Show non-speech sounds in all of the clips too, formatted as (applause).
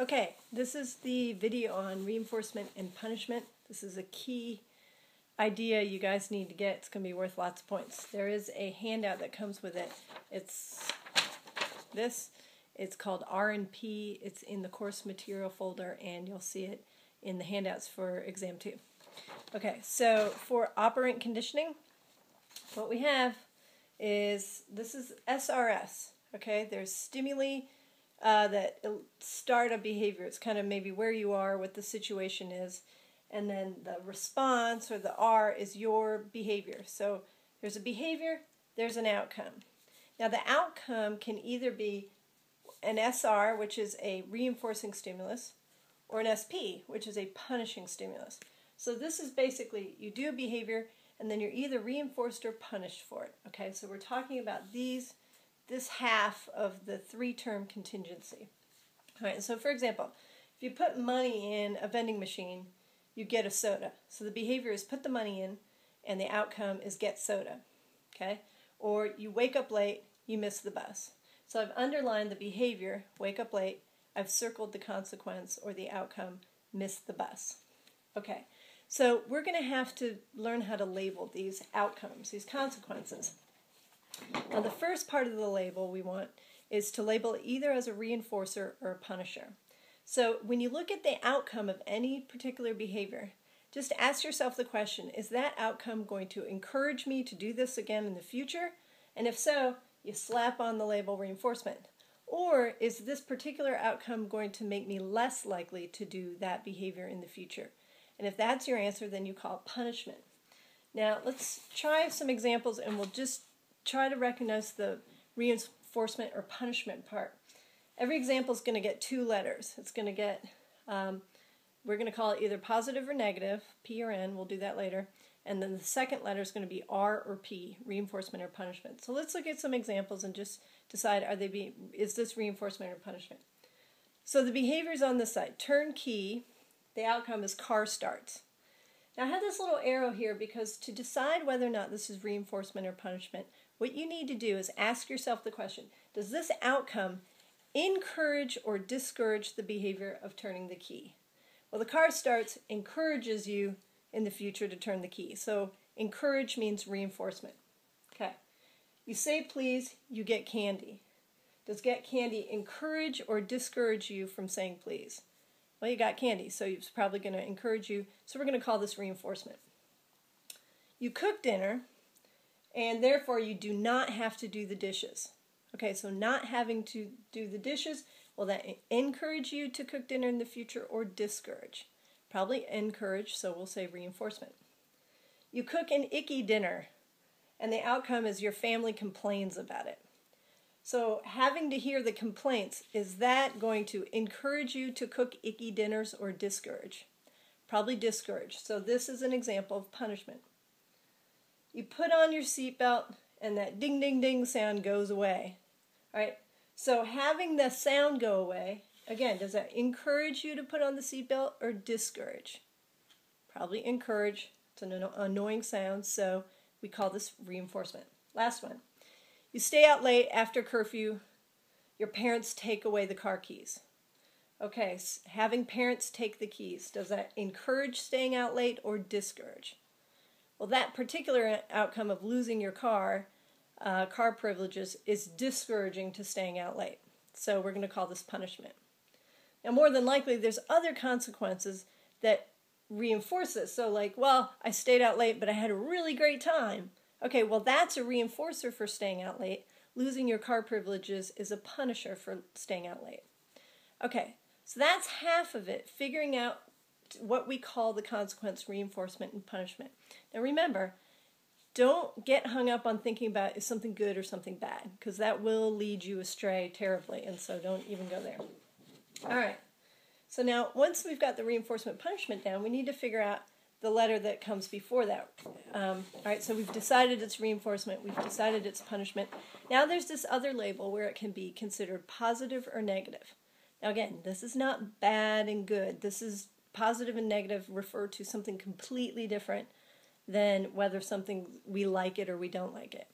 Okay, this is the video on reinforcement and punishment. This is a key idea you guys need to get. It's going to be worth lots of points. There is a handout that comes with it. It's this. It's called R&P. It's in the course material folder and you'll see it in the handouts for exam 2. Okay, so for operant conditioning, what we have is this is SRS. Okay, there's stimuli uh, that start a behavior. It's kind of maybe where you are, what the situation is, and then the response or the R is your behavior. So there's a behavior, there's an outcome. Now the outcome can either be an SR, which is a reinforcing stimulus, or an SP, which is a punishing stimulus. So this is basically you do a behavior and then you're either reinforced or punished for it. Okay, so we're talking about these this half of the three-term contingency. All right, so for example, if you put money in a vending machine, you get a soda. So the behavior is put the money in, and the outcome is get soda. Okay? Or you wake up late, you miss the bus. So I've underlined the behavior, wake up late, I've circled the consequence or the outcome, miss the bus. Okay, so we're going to have to learn how to label these outcomes, these consequences. Now the first part of the label we want is to label either as a reinforcer or a punisher. So when you look at the outcome of any particular behavior, just ask yourself the question, is that outcome going to encourage me to do this again in the future? And if so, you slap on the label reinforcement. Or is this particular outcome going to make me less likely to do that behavior in the future? And if that's your answer, then you call punishment. Now, let's try some examples and we'll just try to recognize the reinforcement or punishment part. Every example is going to get two letters. It's going to get, um, we're going to call it either positive or negative, P or N, we'll do that later. And then the second letter is going to be R or P, reinforcement or punishment. So let's look at some examples and just decide are they be, is this reinforcement or punishment? So the behaviors on this side, turn key, the outcome is car starts. Now I have this little arrow here because to decide whether or not this is reinforcement or punishment, what you need to do is ask yourself the question Does this outcome encourage or discourage the behavior of turning the key? Well, the car starts encourages you in the future to turn the key. So, encourage means reinforcement. Okay. You say please, you get candy. Does get candy encourage or discourage you from saying please? Well, you got candy, so it's probably going to encourage you. So, we're going to call this reinforcement. You cook dinner, and therefore you do not have to do the dishes. Okay, so not having to do the dishes, will that encourage you to cook dinner in the future or discourage? Probably encourage, so we'll say reinforcement. You cook an icky dinner, and the outcome is your family complains about it. So, having to hear the complaints, is that going to encourage you to cook icky dinners or discourage? Probably discourage. So, this is an example of punishment. You put on your seatbelt and that ding ding ding sound goes away. All right? So having the sound go away, again, does that encourage you to put on the seatbelt or discourage? Probably encourage. It's an annoying sound, so we call this reinforcement. Last one. You stay out late after curfew. Your parents take away the car keys. Okay, having parents take the keys, does that encourage staying out late or discourage? Well, that particular outcome of losing your car, uh, car privileges, is discouraging to staying out late. So we're going to call this punishment. Now, more than likely, there's other consequences that reinforce this. So, like, well, I stayed out late, but I had a really great time. Okay, well, that's a reinforcer for staying out late. Losing your car privileges is a punisher for staying out late. Okay, so that's half of it, figuring out what we call the consequence reinforcement and punishment. Now remember, don't get hung up on thinking about is something good or something bad, because that will lead you astray terribly, and so don't even go there. All right. So now, once we've got the reinforcement punishment down, we need to figure out the letter that comes before that. Um, all right, so we've decided it's reinforcement, we've decided it's punishment. Now there's this other label where it can be considered positive or negative. Now, again, this is not bad and good. This is positive and negative refer to something completely different than whether something we like it or we don't like it.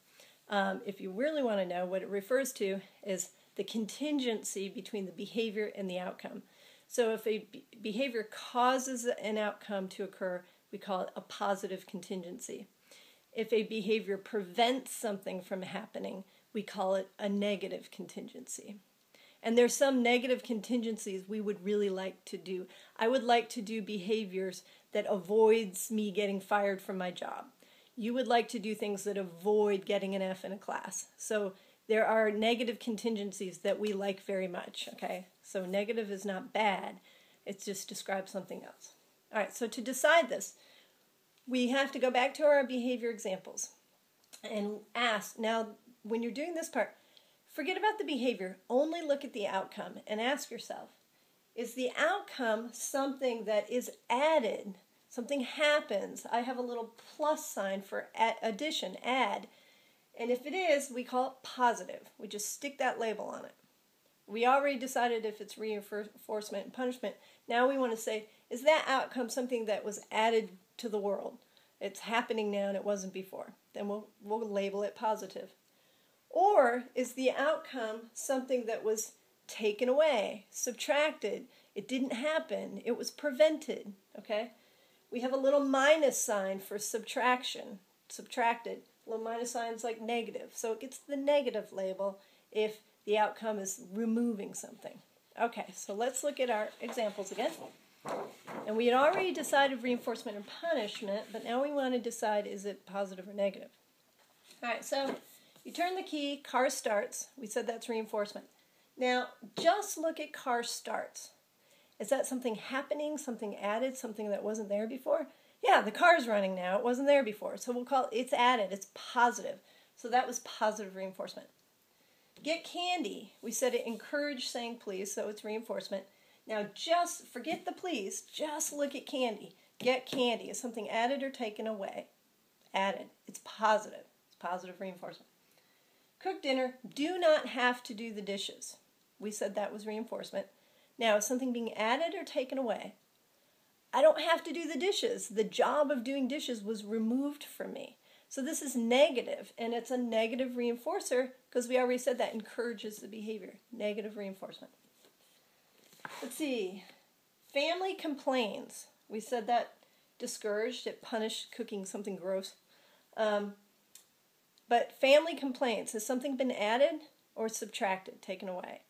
Um, if you really want to know, what it refers to is the contingency between the behavior and the outcome. So if a behavior causes an outcome to occur, we call it a positive contingency. If a behavior prevents something from happening, we call it a negative contingency. And there's some negative contingencies we would really like to do. I would like to do behaviors that avoids me getting fired from my job. You would like to do things that avoid getting an F in a class. So there are negative contingencies that we like very much, okay? So negative is not bad. It just describes something else. All right, so to decide this, we have to go back to our behavior examples and ask, now when you're doing this part, forget about the behavior, only look at the outcome and ask yourself, is the outcome something that is added? Something happens. I have a little plus sign for addition, add. And if it is, we call it positive. We just stick that label on it. We already decided if it's reinforcement and punishment. Now we want to say, is that outcome something that was added to the world? It's happening now and it wasn't before. Then we'll, we'll label it positive. Or is the outcome something that was taken away, subtracted? It didn't happen, it was prevented. Okay? We have a little minus sign for subtraction, subtracted. Little minus signs like negative. So it gets the negative label if the outcome is removing something. Okay, so let's look at our examples again. And we had already decided reinforcement and punishment, but now we want to decide is it positive or negative. All right, so you turn the key, car starts. We said that's reinforcement. Now, just look at car starts. Is that something happening, something added, something that wasn't there before? Yeah, the car's running now. It wasn't there before. So we'll call it, it's added, it's positive. So that was positive reinforcement. Get candy. We said it encouraged saying please, so it's reinforcement. Now just forget the please, just look at candy. Get candy. Is something added or taken away? Added. It's positive. It's positive reinforcement. Cook dinner. Do not have to do the dishes. We said that was reinforcement. Now, is something being added or taken away? I don't have to do the dishes. The job of doing dishes was removed from me. So this is negative, and it's a negative reinforcer because we already said that encourages the behavior. Negative reinforcement. Let's see. Family complains. We said that discouraged, it punished cooking something gross. Um, but family complaints. Has something been added or subtracted, taken away?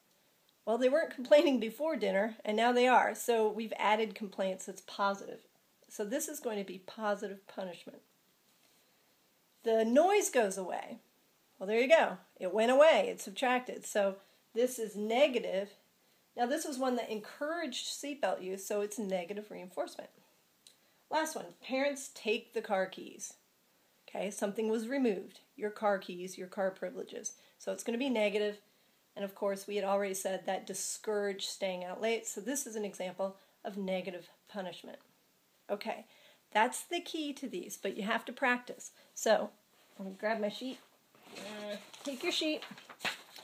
Well, they weren't complaining before dinner, and now they are. So we've added complaints that's positive. So this is going to be positive punishment. The noise goes away. Well, there you go. It went away. it subtracted. So this is negative. Now, this was one that encouraged seatbelt use, so it's negative reinforcement. Last one parents take the car keys. Okay, something was removed your car keys, your car privileges. So it's going to be negative and of course, we had already said that discouraged staying out late. So this is an example of negative punishment. Okay, that's the key to these, but you have to practice. So going to grab my sheet. Uh, take your sheet,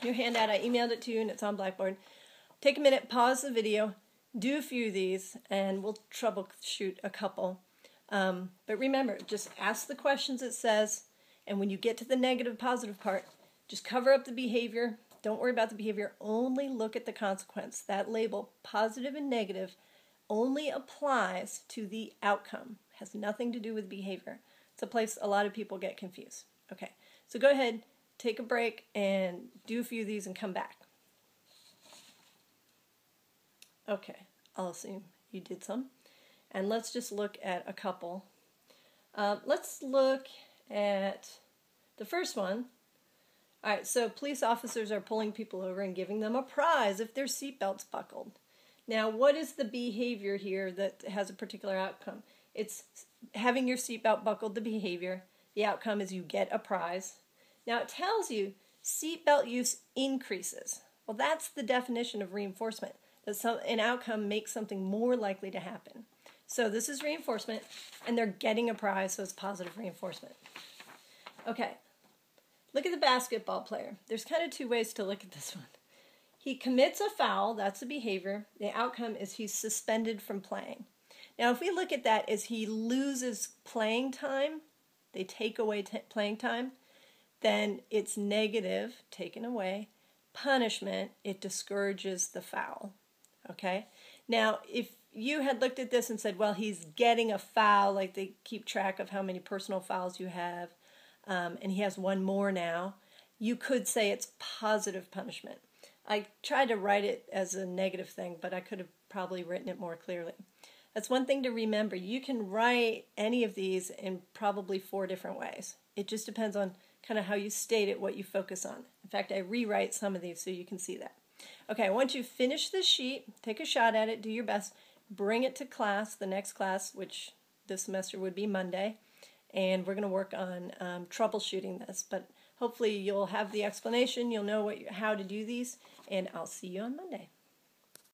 your handout. I emailed it to you and it's on Blackboard. Take a minute, pause the video, do a few of these, and we'll troubleshoot a couple. Um, but remember, just ask the questions it says, and when you get to the negative positive part, just cover up the behavior, don't worry about the behavior, only look at the consequence. That label, positive and negative, only applies to the outcome, has nothing to do with behavior. It's a place a lot of people get confused. Okay, so go ahead, take a break, and do a few of these and come back. Okay, I'll assume you did some. And let's just look at a couple. Uh, let's look at the first one, all right, so police officers are pulling people over and giving them a prize if their seatbelt's buckled. Now, what is the behavior here that has a particular outcome? It's having your seatbelt buckled, the behavior. The outcome is you get a prize. Now, it tells you seatbelt use increases. Well, that's the definition of reinforcement that some, an outcome makes something more likely to happen. So, this is reinforcement, and they're getting a prize, so it's positive reinforcement. Okay, Look at the basketball player. There's kind of two ways to look at this (laughs) one. He commits a foul, that's a behavior. The outcome is he's suspended from playing. Now, if we look at that as he loses playing time, they take away t- playing time, then it's negative, taken away. Punishment, it discourages the foul. Okay? Now, if you had looked at this and said, well, he's getting a foul, like they keep track of how many personal fouls you have, um, and he has one more now, you could say it's positive punishment. I tried to write it as a negative thing, but I could have probably written it more clearly. That's one thing to remember. You can write any of these in probably four different ways. It just depends on kind of how you state it, what you focus on. In fact, I rewrite some of these so you can see that. Okay, once you finish this sheet, take a shot at it, do your best, bring it to class, the next class, which this semester would be Monday, and we're going to work on um, troubleshooting this. But hopefully, you'll have the explanation, you'll know what, how to do these, and I'll see you on Monday.